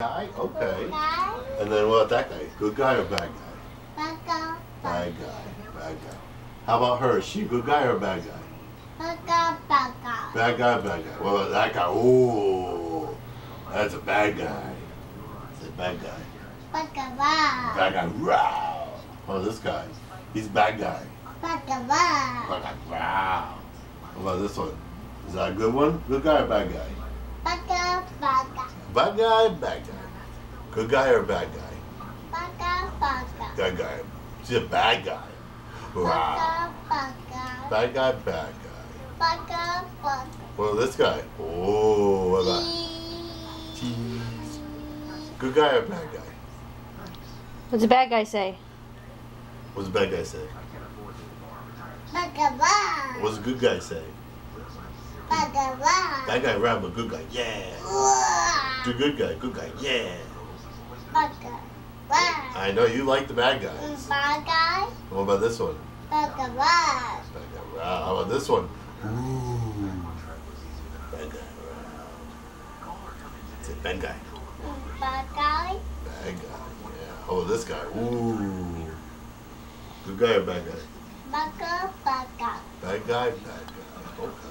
guy? Okay. guy, And then what about that guy? Good guy or bad guy? bad guy, Bad guy. Bad guy. How about her? Is she a good guy or a bad guy? bad guy, bad guy, Bad guy, bad guy. Well, that guy, ooh, that's a bad guy. That's a bad guy. bad guy, bad Bad guy, wow. Oh, this guy, he's bad guy. bad guy, Bad guy, wow. What about this one? Is that a good one? Good guy or bad guy? bad guy, bad guy, Bad guy, bad guy. Good guy or bad guy? bad guy, bad guy, Bad guy. She's a bad guy. Wow. bad guy, Bad guy, bad guy. bad guy, bad Well, this guy. Oh, what about? guy, Cheese. Good guy or bad guy? What's the bad guy say? What's the bad guy say? bad guy, bad, What's the good guy say? bad guy, bad, Bad guy around, but good guy, yeah. Wow. The good guy, good guy, yeah. bad guy, bad, I know you like the bad guys. Mm, bad guy, What about this one? bad guy, bad, Bad guy. How about this one? Ooh. Bad guy. It's a bad guy. Mm, bad guy, Bad guy, yeah. Oh, this guy. Ooh. Good guy or bad guy? bad guy, bad guy. Bad guy, bad guy. Okay.